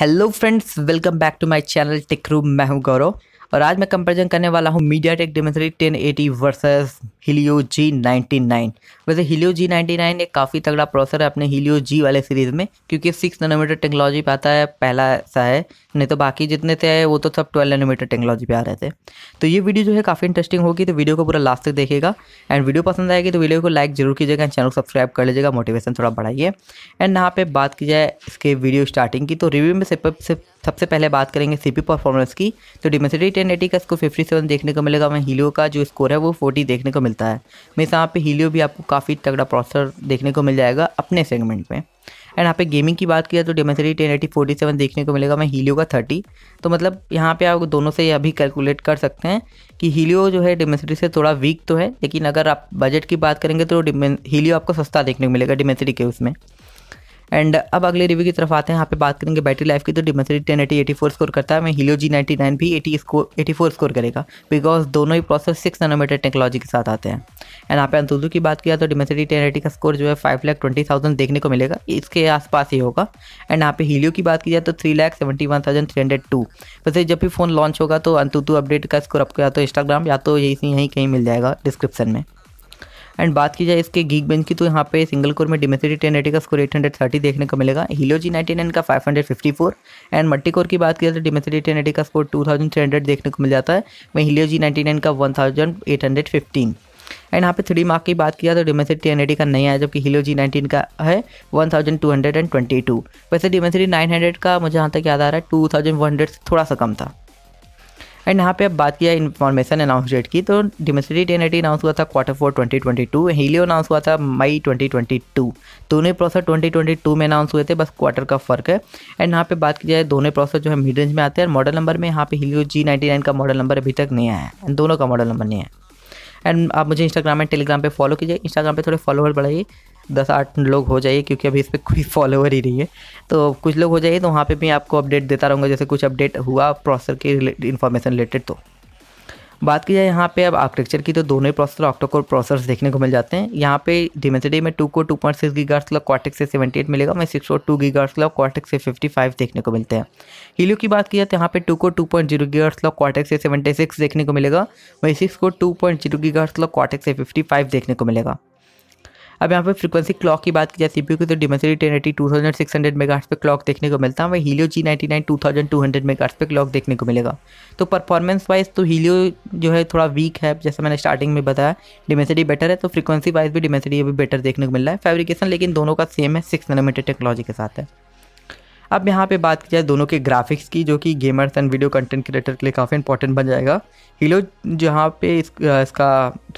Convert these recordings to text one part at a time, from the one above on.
Hello friends welcome back to my channel टिकरू room मैं हूँ गौरव और आज मैं कंपेरिजन करने वाला हूँ MediaTek Dimensity ten eighty versus Helio G ninety nine वैसे हीलियो जी नाइन्टी नाइन एक काफ़ी तगड़ा प्रोसेसर है अपने हीलियो जी वाले सीरीज़ में, क्योंकि सिक्स नैनोमीटर टेक्नोलॉजी पे आता है, पहला ऐसा है। नहीं तो बाकी जितने थे, वो तो सब ट्वेल्व नैनोमीटर टेक्नोलॉजी पे आ रहे थे। तो ये वीडियो जो है काफ़ी इंटरेस्टिंग होगी तो वीडियो को पूरा लास्ट तक देखेगा एंड वीडियो पसंद आएगी तो वीडियो को लाइक ज़रूर कीजिएगा एंड चैनल को सब्सक्राइब कर लीजिएगा मोटिवेशन थोड़ा बढ़ाइए। एंड यहाँ पे बात की जाए इसके वीडियो स्टार्टिंग की तो रिव्यू में सबसे पहले बात करेंगे सीपी परफॉर्मेंस की। तो डिमेसिटी टेन एटी का इसको फिफ्टी सेवन देखने को मिलेगा, वहीं हीलियो का जो स्कोर है वो फोर्टी देखने को मिलता है। मैं यहाँ पे हीलियो भी आपको काफ़ी तगड़ा प्रोसेसर देखने को मिल जाएगा अपने सेगमेंट में। एंड यहाँ पे गेमिंग की बात किया तो Dimensity ten eighty forty seven देखने को मिलेगा, मैं हीलियो का थर्टी तो मतलब यहाँ पे आप दोनों से अभी कैलकुलेट कर सकते हैं कि हीलियो जो है डिमेसरी से थोड़ा वीक तो है, लेकिन अगर आप बजट की बात करेंगे तो हीलियो आपको सस्ता देखने को मिलेगा डिमेसरी के उसमें। एंड अब अगले रिव्यू की तरफ़ आते हैं। यहाँ पे बात करेंगे बैटरी लाइफ की तो Dimensity ten eighty eighty four score करता है। मैं हीलियो जी नाइन्टी नाइन भी eighty score eighty four score करेगा। बिकॉज़ दोनों ही प्रोसेस सिक्स नैनोमीटर टेक्नोलॉजी के साथ आते हैं। एंड यहाँ पे अंतुदू की बात किया तो डिमेसरी टेन एटी का स्कोर जो है फाइव लैख ट्वेंटी थाउज़ेंड देखने को मिलेगा। इसके आसपास ही होगा। एंड यहाँ पे हीलियो की बात की जाए तो three lakh seventy one thousand three hundred two वैसे जब भी फ़ोन लॉन्च होगा तो अंतुदू अपडेट का स्कोर आपको या तो इंस्टाग्राम या तो यही यहीं कहीं मिल जाएगा डिस्क्रिप्शन में। एंड बात की जाए इसके गीक बेंच की तो यहाँ पे सिंगल कोर में डिमेसिटी टेन एटी का स्कोर एट हंड्रेड थर्टी देखने को मिलेगा। हीलो जी नाइनटी नाइन का five hundred fifty four and multi core की बात की जाए तो डिमेसिटी टेन एटी का score two thousand three hundred देखने को मिल जाता है। वहीं हीलियो जी नाइनटी नाइन का one thousand eight hundred fifteen and यहाँ पे थ्री मार्क की बात किया तो डिमेसिटी टेन एटी का नहीं आया जबकि हीलो जी नाइनटीन का है one thousand two hundred and twenty two वैसे डिमेसिटी नाइन हंड्रेड का मुझे यहाँ तक याद आ रहा है टू थाउज़ेंड वन हंड्रेड थोड़ा सा कम था। एंड यहाँ पे अब बात किया इन्फॉर्मेशन अनाउंस डेट की तो डिमेसिटी टेन एटी अनाउंस हुआ था quarter four twenty twenty two Helio announce हुआ था मई ट्वेंटी ट्वेंटी टू दोनों प्रोसेस ट्वेंटी ट्वेंटी टू में अनाउंस हुए थे, बस क्वार्टर का फ़र्क है। एंड यहाँ पे बात की जाए, दोनों प्रोसेस जो है मिड रेंज में आते हैं मॉडल नंबर में यहाँ पे हीलियो जी नाइन्टी नाइन का मॉडल नंबर अभी तक नहीं आया है। एंड दोनों का मॉडल नंबर नहीं है। एंड आप मुझे इंस्टाग्राम एंड टेलीग्राम पे फॉलो कीजिए। इंस्टाग्राम पे थोड़े फॉलोअर बढ़ाइए। दस आठ लोग हो जाइए, क्योंकि अभी इस पर कोई फॉलोअर ही नहीं है। तो कुछ लोग हो जाइए तो वहाँ पे भी आपको अपडेट देता रहूँगा, जैसे कुछ अपडेट हुआ प्रोसेसर के इन्फॉर्मेशन रिलेटेड तो। बात की जाए यहाँ पे अब आर्किटेक्चर की तो दोनों ही प्रोसेसर ऑक्टोकोर प्रोसेसर देखने को मिल जाते हैं। यहाँ पे डिमेसिटी में टू को टू पॉइंट सिक्स गीगार्स का क्वाटिक से सेवेंटी एट मिलेगा मैं सिक्स और टू गीगार्स का क्वाटिक से फिफ्टी फाइव देखने को मिलते हैं। हीलियो की बात की जाए तो यहाँ पे टू को टू पॉइंट ज़ीरो गीगार्स का क्वाटिक से सेवेंटी सिक्स देखने को मिलेगा, वहीं सिक्स को टू पॉइंट ज़ीरो गीगार्स का क्वाटिक से फिफ्टी फाइव देखने को मिलेगा। अब यहाँ पर फ्रीक्वेंसी क्लॉक की बात की जाए सीपीयू की तो Dimensity ten eighty two thousand six hundred megahertz पे क्लॉक देखने को मिलता है, वही Helio G ninety nine two thousand two hundred megahertz पे क्लॉक देखने को मिलेगा। तो परफॉर्मेंस वाइज तो हीलियो जो है थोड़ा वीक है, जैसे मैंने स्टार्टिंग में बताया डिमेंसिटी बेटर है तो फ्रीक्वेंसी वाइज भी डिमेंसिटी अभी बेटर देखने को मिल रहा है। फेब्रिकेशन लेकिन दोनों का सेम है सिक्स नैनोमीटर टेक्नोलॉजी के साथ है। अब यहाँ पे बात की जाए दोनों के ग्राफिक्स की जो कि gamers and video content creator के लिए काफ़ी इंपॉर्टेंट बन जाएगा। हीलो जहाँ पे इस, इसका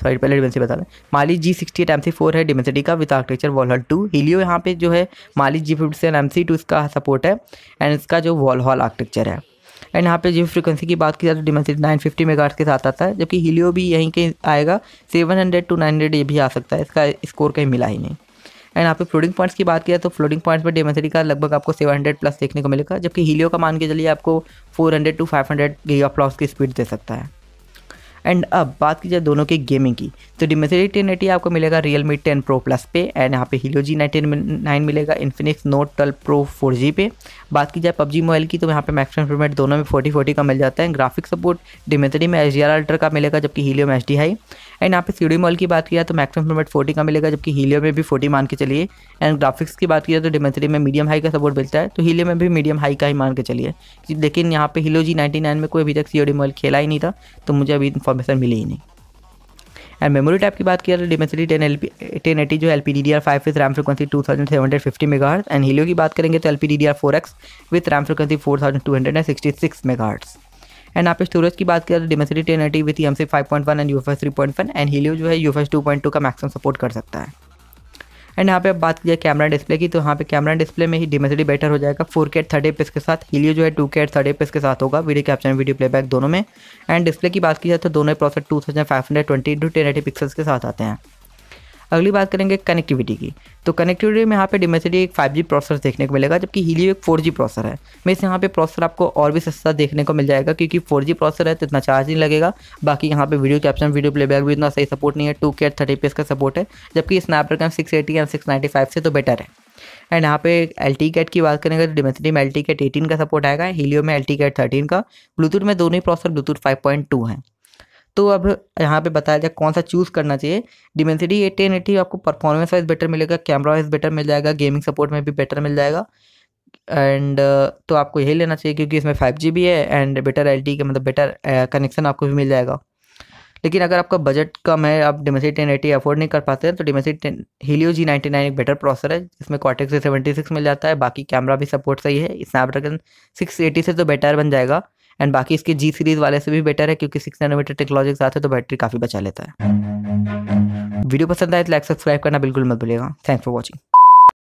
सॉरी पहले डिमेंसिटी बता दें Mali G sixty eight MC सी फोर है डिमेंसिटी का with architecture Valhall two Helio यहाँ पे जो है Mali G fifty seven MC two to इसका सपोर्ट है एंड इसका जो वॉल हॉल आर्किटेक्चर है। एंड यहाँ पे जो फ्रीक्वेंसी की बात की जाए तो डिमेंसिटी नाइन फिफ्टी मेगार्स के साथ आता है जबकि हीलियो भी यहीं के आएगा seven hundred to nine hundred ये भी आ सकता है इसका स्कोर कहीं मिला ही नहीं। एंड यहाँ पे फ्लोटिंग पॉइंट्स की बात किया तो फ्लोटिंग पॉइंट्स पर डेमेसिटी का लगभग आपको सेवन हंड्रेड प्लस देखने को मिलेगा, जबकि हीलियो का मान के चलिए आपको four hundred to five hundred loss की स्पीड दे सकता है। एंड अब बात की जाए दोनों की गेमिंग की तो डिमेसिटी टेन एटी आपको मिलेगा real me ten pro plus पे एंड यहाँ पे हीलो जी नाइनटीन नाइन मिलेगा Infinix note twelve pro four G पे। बात की जाए पबजी मोबाइल की तो यहाँ पे मैक्सिमम इम्प्रूवमेंट दोनों में फोर्टी फोर्टी का मिल जाता है ग्राफिक सपोर्ट डिमेसिटी में एच डी आर अल्टर का मिलेगा, जबकि हीलियो में एच डी हाई एंड यहाँ पे सी डी मॉल की बात किया तो मैक्सिमम इम्प्रूवमेंट फोर्टी का मिलेगा, जबकि हीलियो में भी फोर्टी मान के चलिए। एंड ग्राफिक्स की बात किया तो डिमेसिटी में मीडियम हाई का सपोर्ट मिलता है तो हीलियो में भी मीडियम हाई का ही मान के चलिए। लेकिन यहाँ पे हीलो जी नाइन्टी नाइन में कोई अभी तक सी डी मॉल खेला ही नहीं था तो मुझे अभी इन्फॉर्मेशन मिली ही नहीं। एंड मेमोरी टाइप की बात किया तो ten L P ten eighty जो L P D D R five with RAM frequency two thousand seven hundred fifty mega and Helio की बात करेंगे तो L P D D R four X with RAM frequency four thousand two hundred and sixty six mega and आप storage की बात करें Dimensity ten eighty with M C five point one and U F S three point one and Helio जो है U F S two point two का maximum support कर सकता है। एंड यहाँ पे अब बात की कैमरा डिस्प्ले की तो यहाँ पे कैमरा डिस्प्ले में ही डिमेसिटी बेटर हो जाएगा। फोर के थर्टी पीस के साथ हीलियो जो है टू के थर्टी पीस के साथ होगा। वीडियो कैप्चर वीडियो प्लेबैक दोनों में। एंड डिस्प्ले की बात की जाए तो दोनों process two thousand five hundred twenty into ten eighty pixels के साथ आते हैं। अगली बात करेंगे कनेक्टिविटी की। तो कनेक्टिविटी में यहाँ पे डिमेसिटी एक फाइव जी प्रोसेसर देखने को मिलेगा, जबकि हीलियो एक फोर जी प्रोसेसर है। मैं इस यहाँ पे प्रोसेसर आपको और भी सस्ता देखने को मिल जाएगा, क्योंकि फोर जी प्रोसेसर है तो इतना चार्ज नहीं लगेगा। बाकी यहाँ पे वीडियो कैप्शन वीडियो प्लेबैक भी इतना सही सपोर्ट नहीं है टू के थर्टी का सपोर्ट है, जबकि Snapdragon six eighty and six ninety five से तो बेटर है। एंड यहाँ पे एल टी कैट की बात करेंगे तो डिमेंसिटी में एल टी कैट एटीन का सपोर्ट आएगा हीलियो में एल टी कैट थर्टीन का ब्लूटूथ में दोनों ही processor Bluetooth five point two हैं। तो अब यहाँ पे बताया जाए कौन सा चूज़ करना चाहिए। डिमेंसिटी ए टेन एटी आपको परफॉर्मेंस वाइज बेटर मिलेगा कैमरा वाइज बेटर मिल जाएगा गेमिंग सपोर्ट में भी बेटर मिल जाएगा। एंड तो आपको यही लेना चाहिए क्योंकि इसमें फाइव जी भी है एंड बेटर एल टी का मतलब बेटर कनेक्शन आपको भी मिल जाएगा। लेकिन अगर आपका बजट कम है, आप डिमेसिटी टेन एटी अफोर्ड नहीं कर पाते हैं तो Dimensity ten Helio G ninety nine एक बेटर प्रोसेसर है, जिसमें कॉटेक्स सेवेंटी सिक्स मिल जाता है, बाकी कैमरा भी सपोर्ट सही है स्नैपड्रैगन सिक्स एटी से तो बेटर बन जाएगा। एंड बाकी इसके जी सीरीज़ वाले से भी बेटर है, क्योंकि सिक्स नैनोमीटर टेक्नोलॉजी के साथ है तो बैटरी काफ़ी बचा लेता है। वीडियो पसंद आए तो लाइक सब्सक्राइब करना बिल्कुल मत भूलिएगा। Thanks for watching